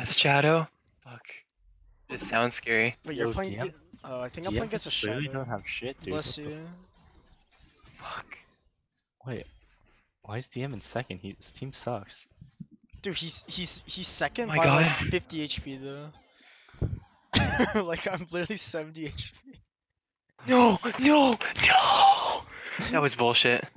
Death Shadow? Fuck. This sounds scary. Wait, you're Yo, playing. DM? D- oh, uh, I think I'm DM playing against a shadow. Really shadow. don't have shit, dude. Bless what the you. Fuck. Wait, why is DM in second? He, his team sucks. Dude, he's he's he's second oh my by like 50 HP though. like I'm literally 70 HP. No, no, no! That was bullshit.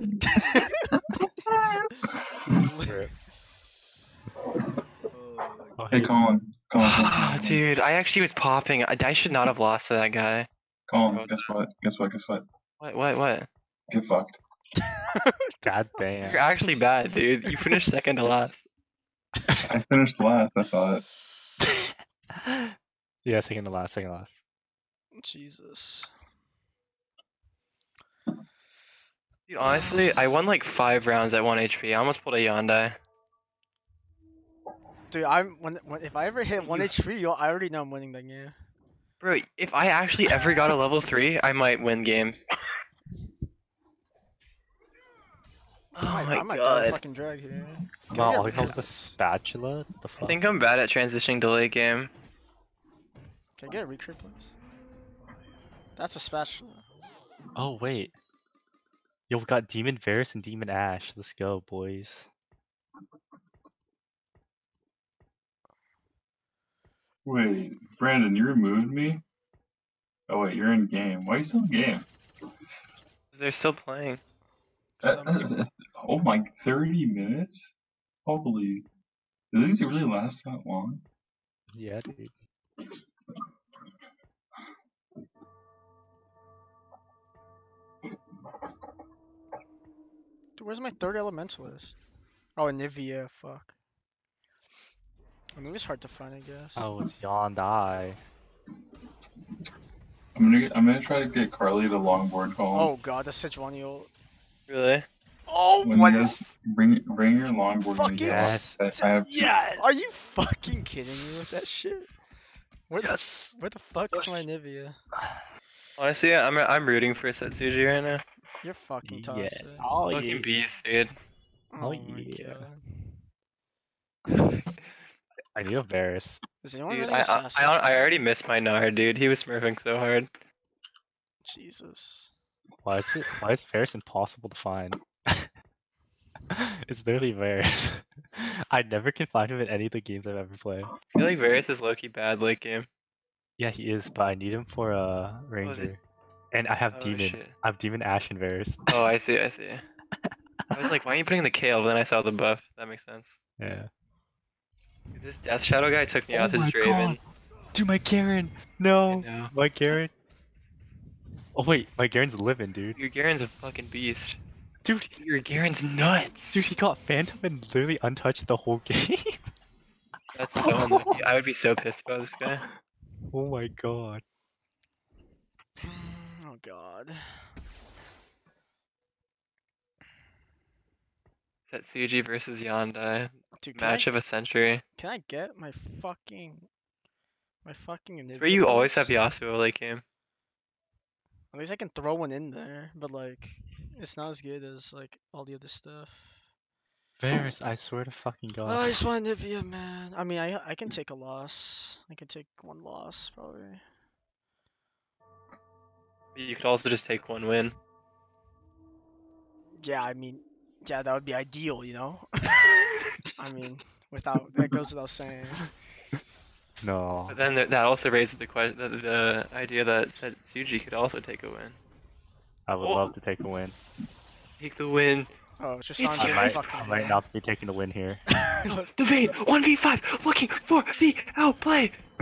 Oh, Hey, he's- Colin. Colin, Ah, Dude, I actually was popping. I, I should not have lost to that guy. Colin, guess what? Guess what? Guess what? What, what, what? Get fucked. God damn. You're actually bad, dude. You finished second to last. I finished last. I thought. yeah, second to last, second to last. Jesus. Dude, honestly, I won like five rounds at 1 HP. I almost pulled a Yondai. Dude, I'm when, when if I ever hit one You- HP, yo, I already know I'm winning that game. Bro, if I actually ever got a level 3, I might win games. I Oh might, my I might god. a fucking drag here. Can I Wow, get all comes rid- a spatula? The I think I'm bad at transitioning to late game. Can I get a recruit, please? That's a spatula. Oh, wait. Yo, we got Demon Varus and Demon Ashe. Let's go, boys. Wait, Brandon, you removed me? Oh wait, you're in game. Why are you still in game? They're still playing. Cause Uh, oh my, 30 minutes? Holy. Do these really last that long? Yeah, dude. Dude, where's my third elementalist? Oh, Nivea, fuck. I mean, it's hard to find, I guess. Oh, it's Yondai. I'm gonna, I'm gonna try to get Carly to longboard home. Oh god, that's such one ult. Really? Oh, When what you the guys f- bring bring your longboard when you get Yes. I I have Yeah, are you fucking kidding me with that shit? Where Yes. the where the fuck is my Nivea? Honestly, I'm I'm rooting for Setsuji right now. You're fucking Yeah. toxic. Oh, Fucking yeah. beast, dude. Oh, oh my yeah. God. I need a Varus. Is anyone Dude, running I, I, assassin? I, I already missed my Nard, dude. He was smurfing so hard. Jesus. Why is it? Why is Varus impossible to find? it's literally Varus. I never can find him in any of the games I've ever played. I feel like Varus is low-key bad late game. Yeah, he is, but I need him for uh Ranger. And I have Oh, Demon. shit. I have Demon Ashe and Varus. Oh, I see, I see. I was like, why are you putting the kale? But then I saw the buff. That makes sense. Yeah. Dude, this Death Shadow guy took me Oh out his Draven. God. Dude, my Garen! I No! My Garen! Oh wait, my Garen's living, dude. Your Garen's a fucking beast. Dude, Your Garen's nuts. dude, he got Phantom and literally untouched the whole game. That's so unlucky. I would be so pissed about this guy. oh my god. Oh god. Setsuji versus Yondai. Dude, can I, Match of a century. can I get my fucking my fucking It's Nivea where you always have please? Yasuo late game. At least I can throw one in there, but like it's not as good as like all the other stuff. Varus, I swear to fucking oh, god. Oh, I just want Nivea, man. I mean, I I can take a loss. I can take one loss probably. You could also just take one win. Yeah, I mean, yeah, that would be ideal, you know. I mean, without that goes without saying. No. But then th- that also raises the question, the, the idea that Setsuji could also take a win. I would Oh. love to take a win. Take the win. Oh, it's just It's on I your might, fucking I might not be taking the win here. The Vayne, 1v5, looking for the outplay.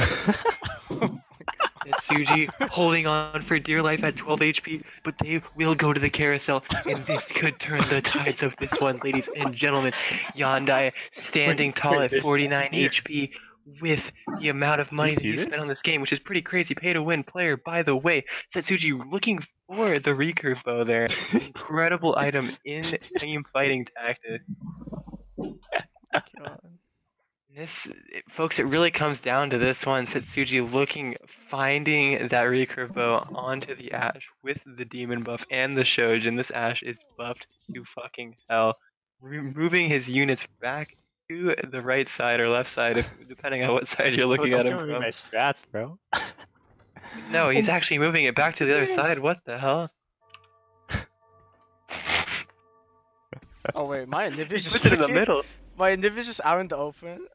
Setsuji holding on for dear life at 12 HP, but they will go to the carousel, and this could turn the tides of this one, ladies and gentlemen. Yondai standing tall at 49 here. HP with the amount of money that he spent on this game, which is pretty crazy. Pay to win player, by the way. Setsuji looking for the recurve bow there. Incredible item in team fighting tactics. God. This, it- folks, it really comes down to this one. Setsuji looking, finding that recurve bow onto the Ashe with the demon buff and the Shojin. This Ashe is buffed to fucking hell. Removing his units back to the right side or left side, if, depending on what side you're looking Don't at give him me from. my strats, bro. No, he's actually moving it back to the other Yes. side. What the hell? Oh wait, my Nivea's just Put it in the middle. My Nivea's just out in the open.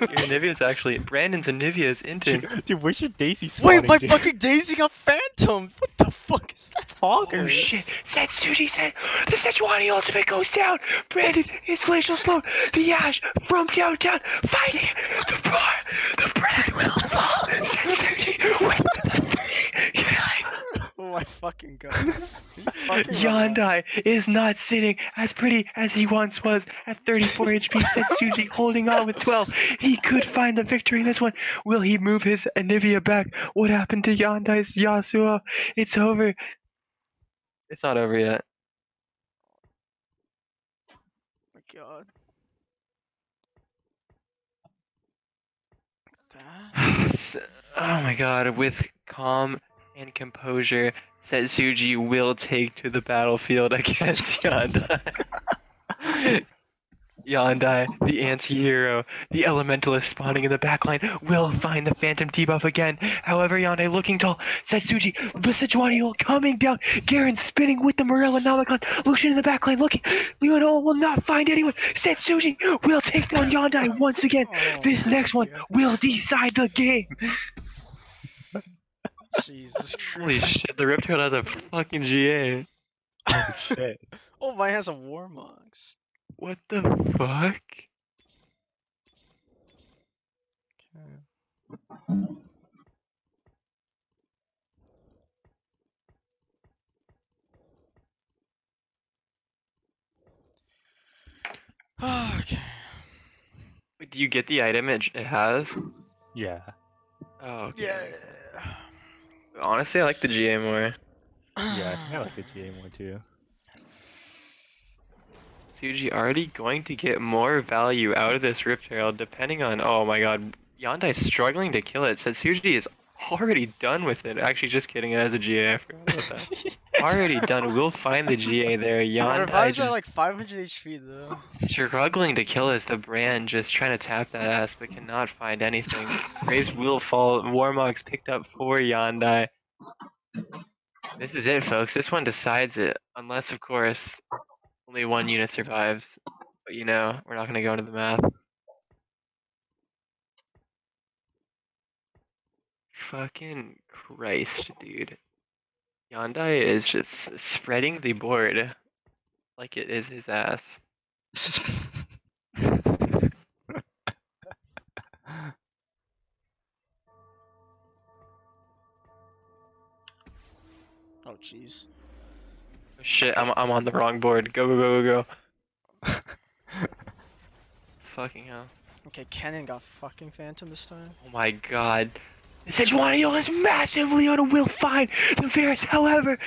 Your Nivea's actually Brandon's a Nivea's intern. Dude, dude, where's your Daisy spawning? Wait, my dude? fucking Daisy got Phantom. What the fuck is that? Oh Fogger. shit! Setsuji said the Sejuani ultimate goes down. Brandon is glacial slow. The Ashe from downtown fighting the bar. The brand will fall. Setsuji with the three killing. Oh my fucking god. You fucking run out. Yondai is not sitting as pretty as he once was at 34 HP. Setsuji, holding on with 12. He could find the victory in this one. Will he move his Anivia back? What happened to Yondai's Yasuo? It's over. It's not over yet. Oh my god. Oh my god, with calm and composure, Setsuji will take to the battlefield against Yondai. Yondai, the anti-hero, the elementalist spawning in the backline, will find the phantom debuff again. However, Yondai looking tall, Setsuji, the Sejuani coming down, Garen spinning with the Morellonomicon, Lucian in the backline looking, Leonel will not find anyone, Setsuji will take down Yondai once again. Oh This next one will decide the game. Jesus Holy Christ. shit, the Riptail has a fucking GA. Oh shit. Oh, mine has a Warmog's. What the fuck? okay. Wait, Do you get the item it, it has? Yeah. Oh, okay. Yeah. Honestly, I like the GA more. Yeah, I think I like the GA more too. Suji already going to get more value out of this Riptail depending on. Oh my god, Yondai's struggling to kill it. Setsuji is already done with it. Actually, just kidding, it has a GA. I forgot about that. already done. We'll find the GA there. Yondai revive's at like 500 HP though. struggling to kill us. The brand just trying to tap that ass, but cannot find anything. Graves will fall. Warmog's picked up for Yondai. This is it, folks. This one decides it. Unless, of course, only one unit survives. But you know, we're not going to go into the math. Fucking Christ, dude. Yondai is just spreading the board like it is his ass. Oh jeez. Oh, shit, I'm I'm on the wrong board. Go go go go go. Fucking hell. Okay, Kennen got fucking Phantom this time. Oh my god. Sejuani is massive. Leona will find the Varus. However,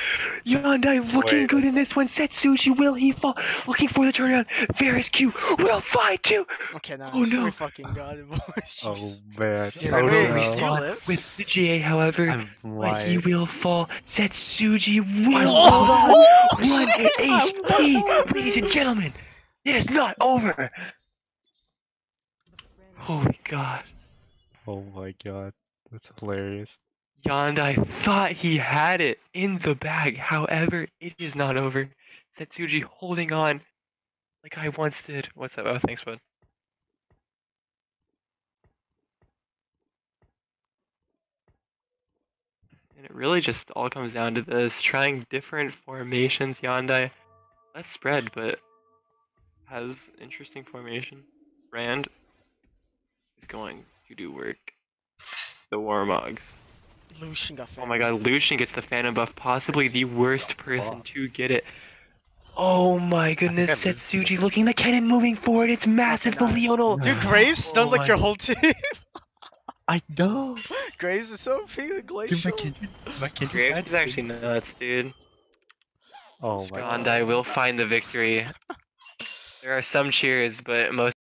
Yondai looking Wait. good in this one. Setsuji will he fall? Looking for the turnaround. Varus Q will find too. Okay, now Oh, oh, oh no. we fucking got it, boys. Oh man. Garen oh, will no. respawn with the GA. However, I'm but he will fall. Setsuji will Oh, hold on. One shit. HP, ladies and gentlemen. It is not over. Holy god. Oh my god. That's hilarious. Yondai thought he had it in the bag. However, it is not over. Setsuji holding on like I once did. What's up? Oh, thanks, bud. And it really just all comes down to this trying different formations. Yondai, less spread, but has interesting formation. Rand is going to do work. The Warmogs. Lucian got Oh my god, Lucian gets the Phantom buff, possibly the worst person to get it. Oh my goodness, I Setsuji looking the cannon moving forward, it's massive, the nice. Leonel! Dude, Graves stunned Oh like your whole team. I know. Graves is so OP with Dude, Glacial. my kindred, my kindred. Graves is actually nuts, dude. Oh my god. Skandai will find the victory. There are some cheers, but most